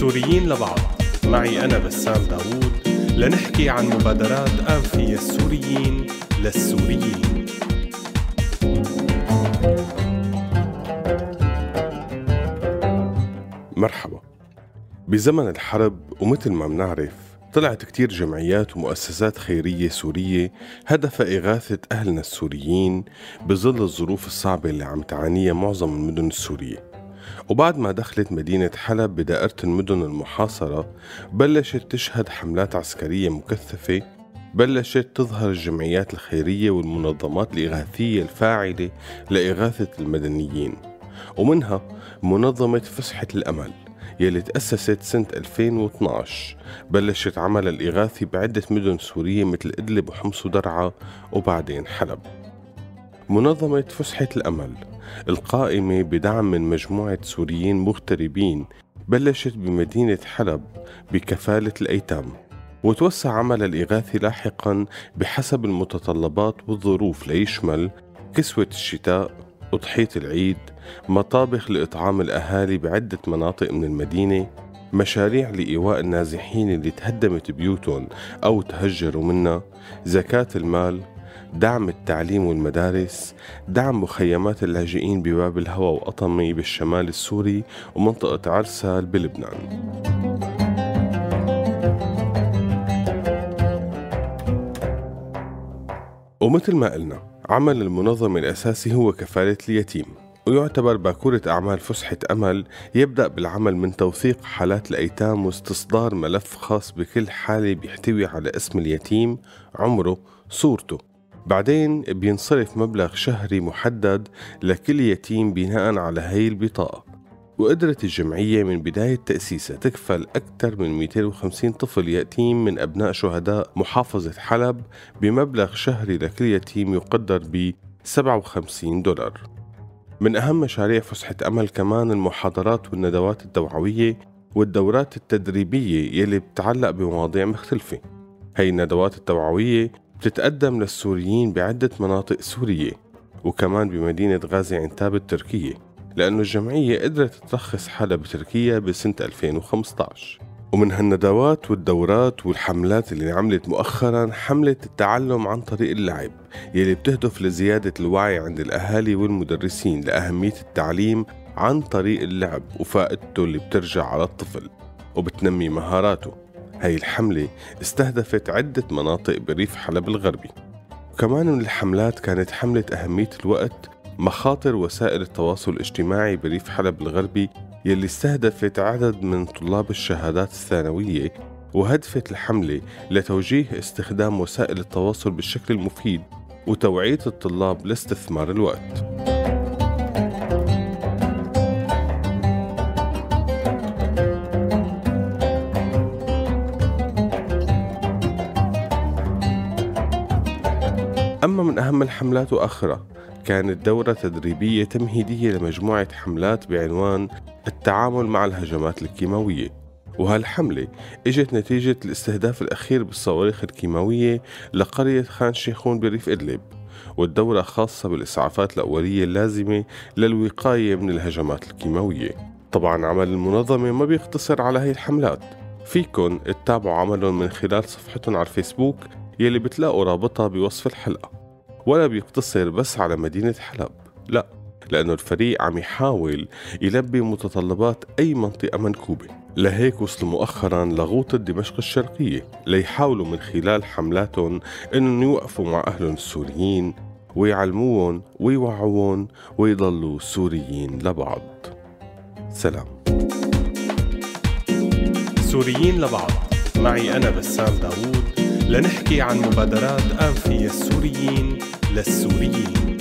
سوريين لبعض. معي أنا بسام داوود. لنحكي عن مبادرات آنفية السوريين للسوريين. مرحبا. بزمن الحرب ومثل ما بنعرف طلعت كتير جمعيات ومؤسسات خيرية سورية هدفها إغاثة أهلنا السوريين بظل الظروف الصعبة اللي عم تعانيها معظم المدن السورية. وبعد ما دخلت مدينة حلب بدائرة المدن المحاصرة بلشت تشهد حملات عسكرية مكثفة بلشت تظهر الجمعيات الخيرية والمنظمات الإغاثية الفاعلة لإغاثة المدنيين. ومنها منظمة فسحة الأمل يلي تأسست سنة 2012 بلشت عمل الإغاثي بعدة مدن سورية مثل إدلب وحمص ودرعا وبعدين حلب. منظمة فسحة الأمل القائمة بدعم من مجموعة سوريين مغتربين بلشت بمدينة حلب بكفالة الأيتام وتوسع عمل الإغاثي لاحقا بحسب المتطلبات والظروف ليشمل كسوة الشتاء أضحية العيد مطابخ لإطعام الأهالي بعدة مناطق من المدينة مشاريع لإيواء النازحين اللي تهدمت بيوتهم أو تهجروا منها زكاة المال دعم التعليم والمدارس دعم مخيمات اللاجئين بباب الهوى وأطمي بالشمال السوري ومنطقة عرسال بلبنان. ومثل ما قلنا عمل المنظمة الأساسي هو كفالة اليتيم ويعتبر باكورة أعمال فسحة أمل يبدأ بالعمل من توثيق حالات الأيتام واستصدار ملف خاص بكل حالة بيحتوي على اسم اليتيم عمره صورته. بعدين بينصرف مبلغ شهري محدد لكل يتيم بناء على هي البطاقة. وقدرت الجمعية من بداية تأسيسها تكفل أكثر من 250 طفل يتيم من أبناء شهداء محافظة حلب بمبلغ شهري لكل يتيم يقدر ب 57 دولار. من أهم مشاريع فسحة أمل كمان المحاضرات والندوات التوعوية والدورات التدريبية يلي بتتعلق بمواضيع مختلفة. هي الندوات التوعوية بتتقدم للسوريين بعدة مناطق سورية وكمان بمدينة غازي عنتاب التركية لأنه الجمعية قدرت ترخص حالها بتركيا بسنة 2015 ومن هالندوات والدورات والحملات اللي عملت مؤخرا حملة التعلم عن طريق اللعب يلي بتهدف لزيادة الوعي عند الأهالي والمدرسين لأهمية التعليم عن طريق اللعب وفائدته اللي بترجع على الطفل وبتنمي مهاراته. هاي الحملة استهدفت عدة مناطق بريف حلب الغربي وكمان من الحملات كانت حملة أهمية الوقت مخاطر وسائل التواصل الاجتماعي بريف حلب الغربي يلي استهدفت عدد من طلاب الشهادات الثانوية وهدفت الحملة لتوجيه استخدام وسائل التواصل بالشكل المفيد وتوعية الطلاب لاستثمار الوقت. أما من أهم الحملات وآخرها كانت دورة تدريبية تمهيدية لمجموعة حملات بعنوان التعامل مع الهجمات الكيماوية. وهالحملة إجت نتيجة الاستهداف الأخير بالصواريخ الكيماوية لقرية خان شيخون بريف إدلب والدورة خاصة بالإسعافات الأولية اللازمة للوقاية من الهجمات الكيماوية. طبعا عمل المنظمة ما بيقتصر على هي الحملات. فيكن تتابعوا عملهم من خلال صفحتهم على الفيسبوك يلي بتلاقوا رابطها بوصف الحلقة. ولا بيقتصر بس على مدينة حلب. لا لأنه الفريق عم يحاول يلبي متطلبات أي منطقة منكوبة. لهيك وصلوا مؤخرا لغوطة دمشق الشرقية ليحاولوا من خلال حملاتهم أنهم يوقفوا مع أهلهم السوريين ويعلموهم ويوعوهم ويضلوا سوريين لبعض. سلام. سوريين لبعض. معي أنا بسام داوود. لنحكي عن مبادرات آنفية السوريين للسوريين.